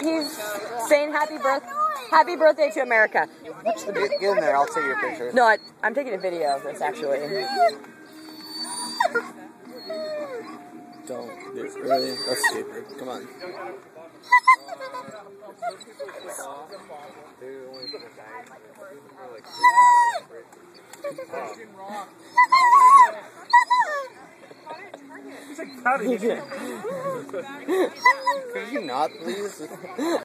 He's saying happy birth, happy birthday to America. Get in there. I'll take your picture. No, I, I'm taking a video of this actually. Don't. Dude, really? That's stupid. Come on. Could you not, please?